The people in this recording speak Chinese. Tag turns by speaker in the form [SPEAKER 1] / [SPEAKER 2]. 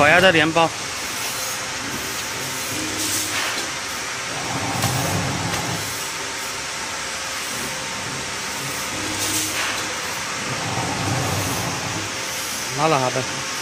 [SPEAKER 1] 烤鸭的连包。拿了，的。